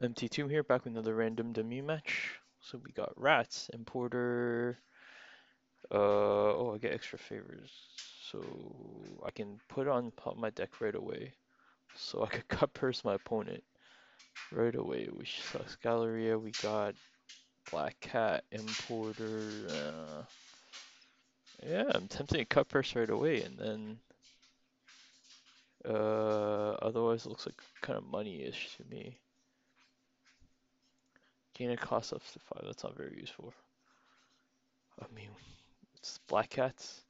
MT Tomb here, back with another random dummy match. So we got Rats, Importer. Uh, oh, I get extra favors. So I can put on pop my deck right away. So I could Cutpurse my opponent right away, which sucks. Galleria, we got Black Cat, Importer. Uh, yeah, I'm tempting to Cutpurse right away, and then uh, otherwise it looks like kind of money-ish to me. Gain a cost up to 5, that's not very useful. I mean, it's Black Cats.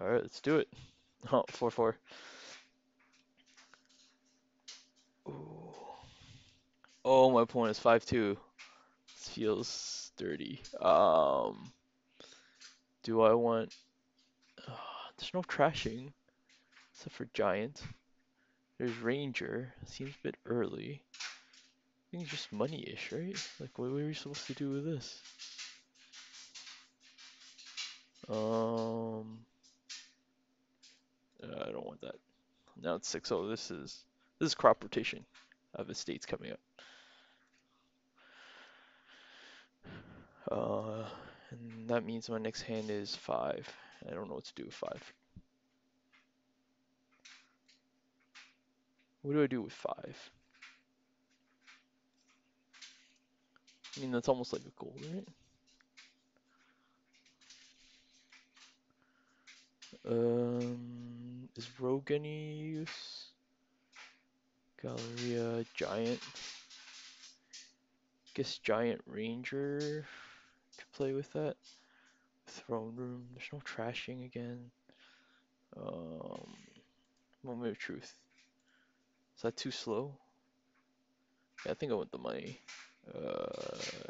Alright, let's do it. Oh, 4 4. Ooh. Oh, my opponent is 5 2. This feels dirty. Um, do I want. Uh, there's no trashing except for Giant. There's Ranger. Seems a bit early. Think it's just money ish, right? Like, what were we supposed to do with this? Um, uh, I don't want that. Now it's 6 Oh, This is this is crop rotation. Have estates coming up. Uh, and that means my next hand is 5. I don't know what to do with 5. What do I do with 5? I mean, that's almost like a goal, right? Um, is Rogue any use? Galleria, Giant. Guess Giant Ranger could play with that. Throne Room, there's no trashing again. Um, Moment of Truth. Is that too slow? Yeah, I think I want the money. Uh,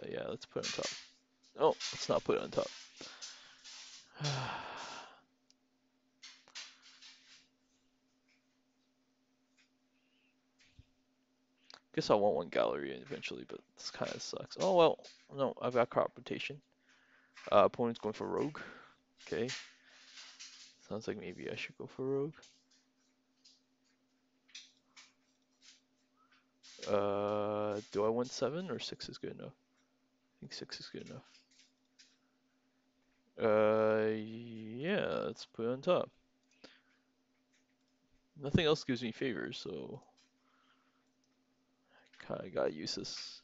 yeah, let's put it on top. Oh, let's not put it on top. Guess I want one gallery eventually, but this kind of sucks. Oh well, no, I've got crop rotation. Uh, opponent's going for rogue. Okay. Sounds like maybe I should go for rogue. Uh, do I want seven or six is good enough? I think six is good enough. Uh, yeah, let's put it on top. Nothing else gives me favors, so I kind of gotta use this.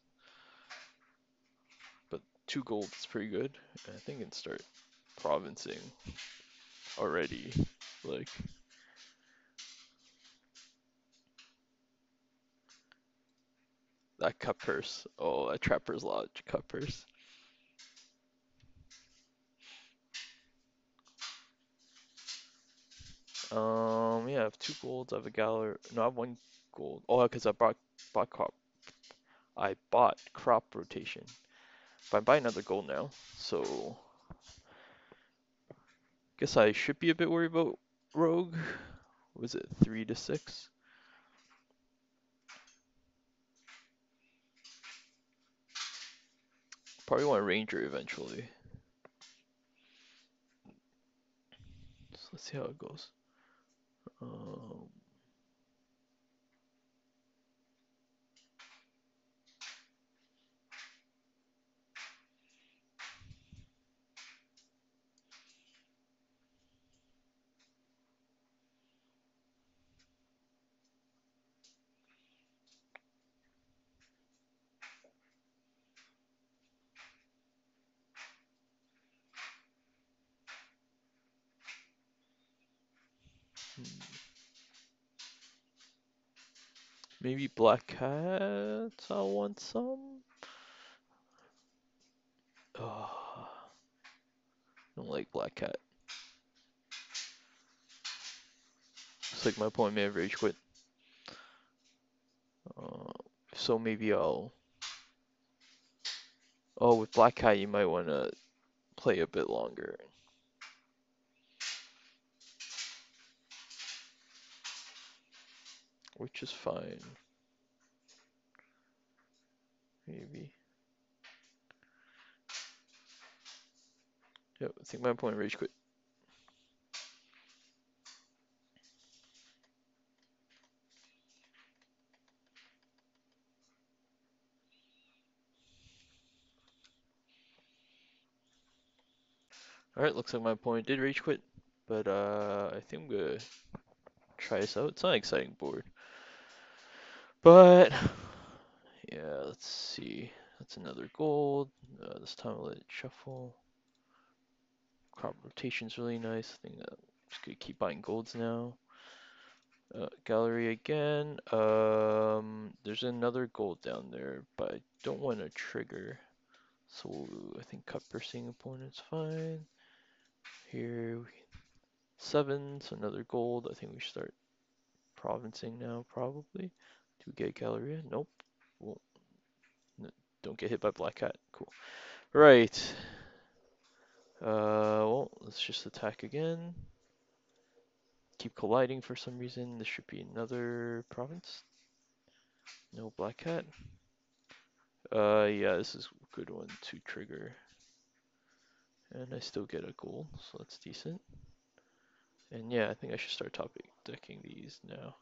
But two gold is pretty good. I think I can start provincing already. Like, that Cutpurse. Oh, that Trapper's Lodge Cutpurse. Um, yeah, I have two golds. I have a gallery. No, I have one gold. Oh, because I bought bought crop. I bought crop rotation. But I buy another gold now, so guess I should be a bit worried about rogue. Was it three to six? Probably want a ranger eventually. So let's see how it goes. Um, Maybe black cat. I want some. Oh, don't like black cat. Looks like my opponent may have rage quit. Uh, so maybe I'll. Oh, with black cat, you might want to play a bit longer. which is fine. Maybe. Yep, I think my opponent rage quit. Alright, looks like my opponent did rage quit, but uh, I think I'm gonna try this out. It's not an exciting board but yeah, let's see. That's another gold. Uh, this time I'll let it shuffle. Crop rotation's really nice. I think that I'm just gonna keep buying golds now. Uh, gallery again. Um, there's another gold down there, but I don't want to trigger. So I think cutpursing opponent's fine. Here, seven, so another gold. I think we start provincing now, probably. Do we get Galleria? Nope. Well, don't get hit by Black Cat. Cool. Right. Uh, well, let's just attack again. Keep colliding for some reason. This should be another province. No Black Cat. Uh, yeah, this is a good one to trigger. And I still get a gold, so that's decent. And yeah, I think I should start top decking these now.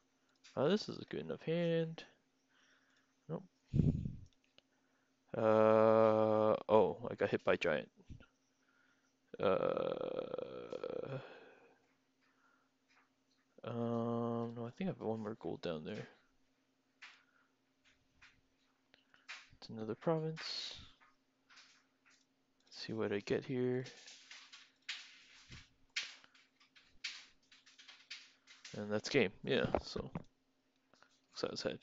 Uh, this is a good enough hand. Nope. Uh, oh, I got hit by giant. Uh, um, no, I think I have one more gold down there. It's another province. Let's see what I get here. And that's game. Yeah, so out his head.